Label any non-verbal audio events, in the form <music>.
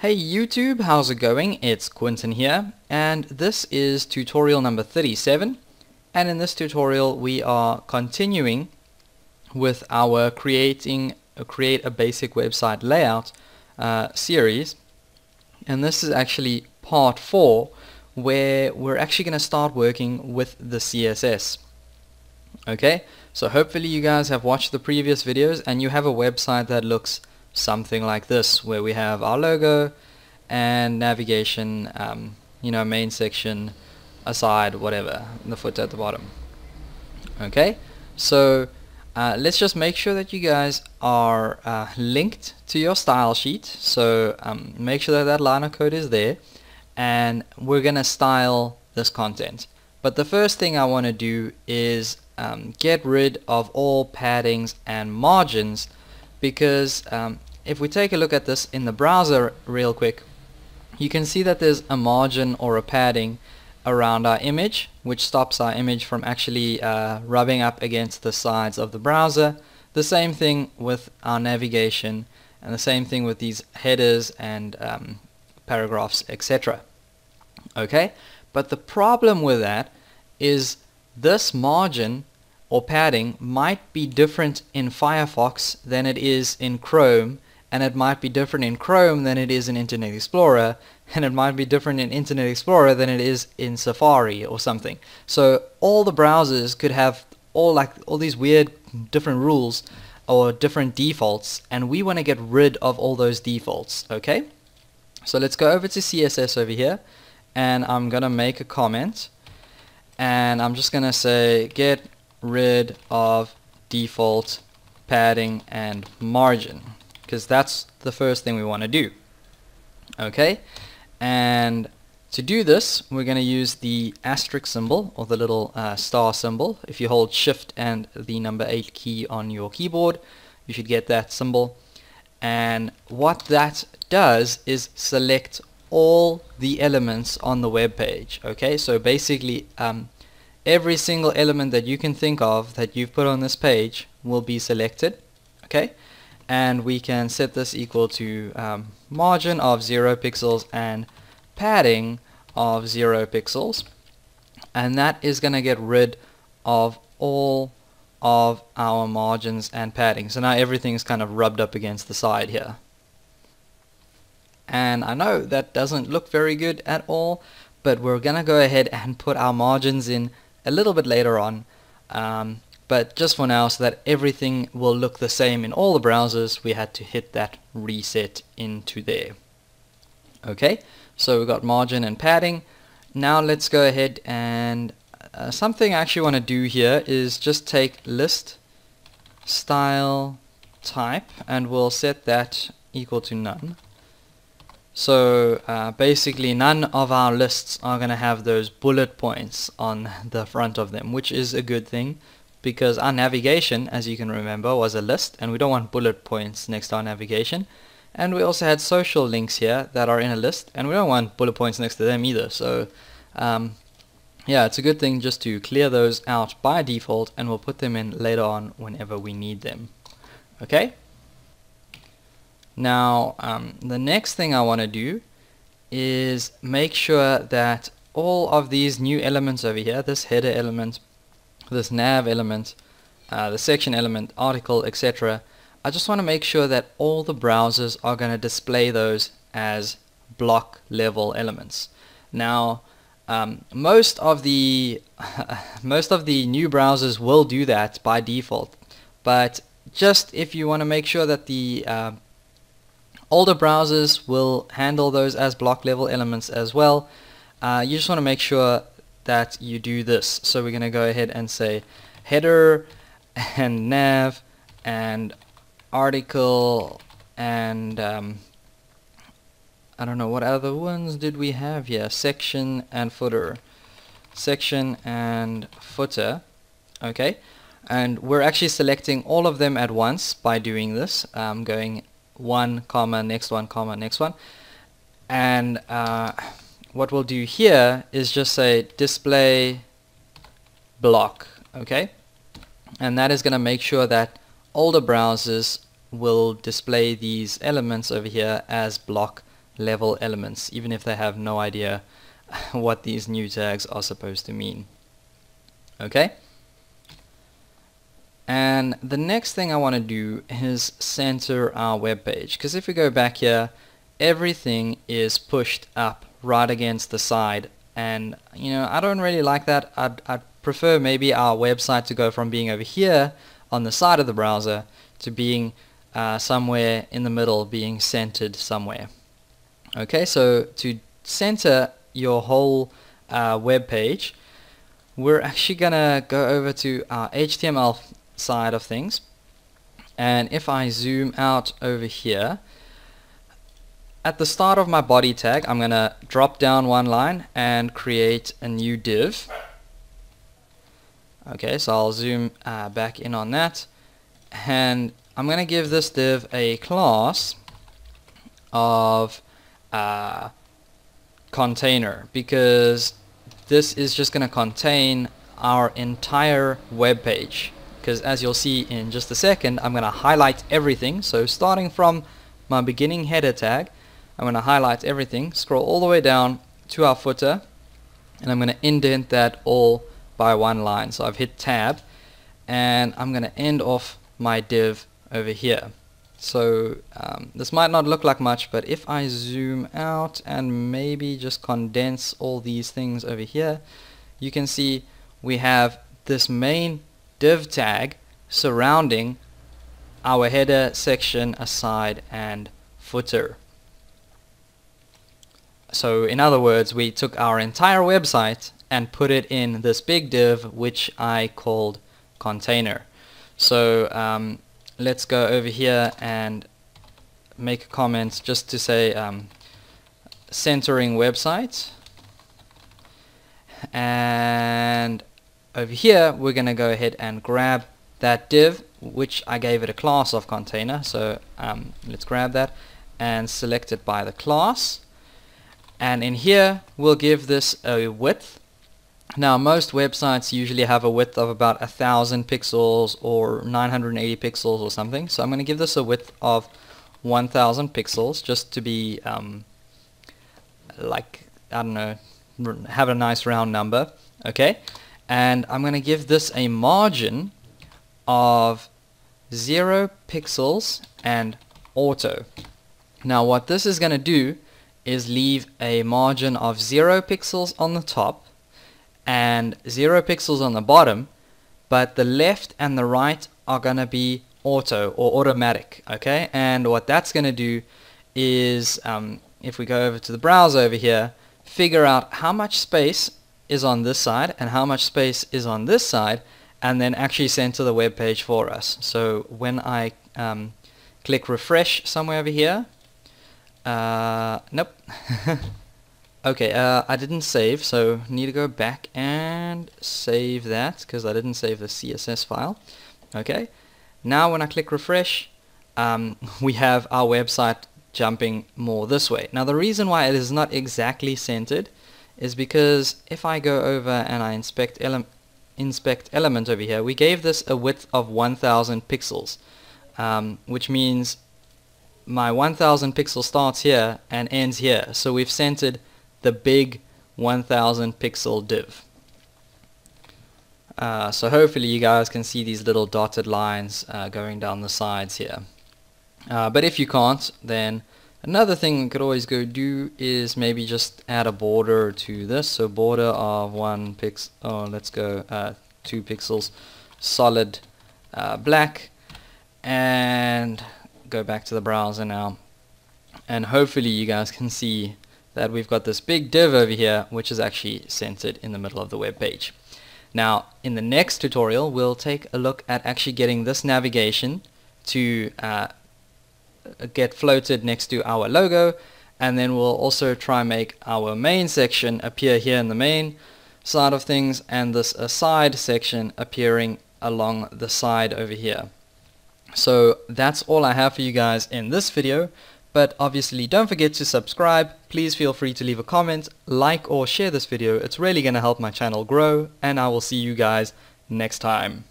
Hey YouTube, how's it going? It's Quentin here and this is tutorial number 37 and in this tutorial we are continuing with our creating uh, create a basic website layout uh, series. And this is actually part 4 where we're actually going to start working with the CSS okay? So hopefully you guys have watched the previous videos and you have a website that looks something like this where we have our logo and navigation um, you know main section aside whatever the footer at the bottom. Okay? So uh, let's just make sure that you guys are uh, linked to your style sheet. So um, make sure that that line of code is there. And we're gonna style this content. But the first thing I want to do is um, get rid of all paddings and margins because um, if we take a look at this in the browser real quick you can see that there's a margin or a padding around our image which stops our image from actually uh, rubbing up against the sides of the browser. The same thing with our navigation and the same thing with these headers and um, paragraphs etc okay? But the problem with that is this margin or padding might be different in Firefox than it is in Chrome and it might be different in Chrome than it is in Internet Explorer and it might be different in Internet Explorer than it is in Safari or something. So all the browsers could have all like all these weird different rules or different defaults and we want to get rid of all those defaults okay? So let's go over to CSS over here and I'm gonna make a comment and I'm just gonna say get rid of default padding and margin because that's the first thing we want to do. Okay? And to do this we're going to use the asterisk symbol or the little uh, star symbol. If you hold shift and the number 8 key on your keyboard you should get that symbol. And what that does is select all the elements on the web page okay? So basically um, every single element that you can think of that you've put on this page will be selected okay and we can set this equal to um, margin of 0 pixels and padding of 0 pixels. And that is going to get rid of all of our margins and padding. So now everything is kind of rubbed up against the side here. And I know that doesn't look very good at all but we're gonna go ahead and put our margins in a little bit later on. Um, but just for now so that everything will look the same in all the browsers we had to hit that reset into there. Okay so we've got margin and padding. Now let's go ahead and uh, something I actually want to do here is just take list style type and we'll set that equal to none. So uh, basically none of our lists are going to have those bullet points on <laughs> the front of them, which is a good thing because our navigation, as you can remember, was a list and we don't want bullet points next to our navigation. And we also had social links here that are in a list and we don't want bullet points next to them either. So um, yeah, it's a good thing just to clear those out by default and we'll put them in later on whenever we need them. Okay? Now, um, the next thing I want to do is make sure that all of these new elements over here, this header element, this nav element, uh, the section element, article, etc. I just want to make sure that all the browsers are going to display those as block level elements. Now, um, most of the <laughs> most of the new browsers will do that by default, but just if you want to make sure that the uh, Older browsers will handle those as block level elements as well. Uh, you just want to make sure that you do this. So we're going to go ahead and say header and nav and article and um, I don't know what other ones did we have? Here section and footer. Section and footer. Okay. And we're actually selecting all of them at once by doing this. Um, going one comma next one comma next one. And uh, what we'll do here is just say display block okay and that is going to make sure that older browsers will display these elements over here as block level elements even if they have no idea <laughs> what these new tags are supposed to mean. Okay? And the next thing I want to do is center our web page because if we go back here everything is pushed up right against the side. And you know I don't really like that. I'd, I'd prefer maybe our website to go from being over here on the side of the browser to being uh, somewhere in the middle being centered somewhere. Okay so to center your whole uh, web page we're actually gonna go over to our HTML side of things. And if I zoom out over here at the start of my body tag I'm gonna drop down one line and create a new div. Okay so I'll zoom uh, back in on that. And I'm gonna give this div a class of uh, container because this is just gonna contain our entire web page. Because as you'll see in just a second I'm gonna highlight everything. So starting from my beginning header tag I'm going to highlight everything, scroll all the way down to our footer, and I'm going to indent that all by one line. So I've hit tab, and I'm going to end off my div over here. So um, this might not look like much, but if I zoom out and maybe just condense all these things over here, you can see we have this main div tag surrounding our header section aside and footer. So in other words, we took our entire website and put it in this big div which I called container. So um, let's go over here and make a comment just to say um, centering website. And over here we're going to go ahead and grab that div which I gave it a class of container. So um, let's grab that and select it by the class and in here we'll give this a width. Now most websites usually have a width of about a thousand pixels or 980 pixels or something. So I'm going to give this a width of 1000 pixels just to be um, like I don't know have a nice round number okay? And I'm going to give this a margin of 0 pixels and auto. Now what this is going to do is leave a margin of 0 pixels on the top and 0 pixels on the bottom but the left and the right are going to be auto or automatic okay? And what that's going to do is um, if we go over to the browser over here figure out how much space is on this side and how much space is on this side and then actually center the web page for us. So when I um, click refresh somewhere over here uh, nope. <laughs> okay, uh, I didn't save, so need to go back and save that, because I didn't save the CSS file. Okay, now when I click refresh, um, <laughs> we have our website jumping more this way. Now the reason why it is not exactly centered is because if I go over and I inspect, ele inspect element over here, we gave this a width of 1000 pixels, um, which means my 1000 pixel starts here and ends here. So we've centered the big 1000 pixel div. Uh, so hopefully you guys can see these little dotted lines uh, going down the sides here. Uh, but if you can't, then another thing you could always go do is maybe just add a border to this. So border of one pixel, oh let's go uh, two pixels, solid uh, black, and go back to the browser now and hopefully you guys can see that we've got this big div over here which is actually centered in the middle of the web page. Now in the next tutorial we'll take a look at actually getting this navigation to uh, get floated next to our logo and then we'll also try make our main section appear here in the main side of things and this aside section appearing along the side over here. So that's all I have for you guys in this video. But obviously don't forget to subscribe, please feel free to leave a comment, like or share this video, it's really going to help my channel grow and I will see you guys next time.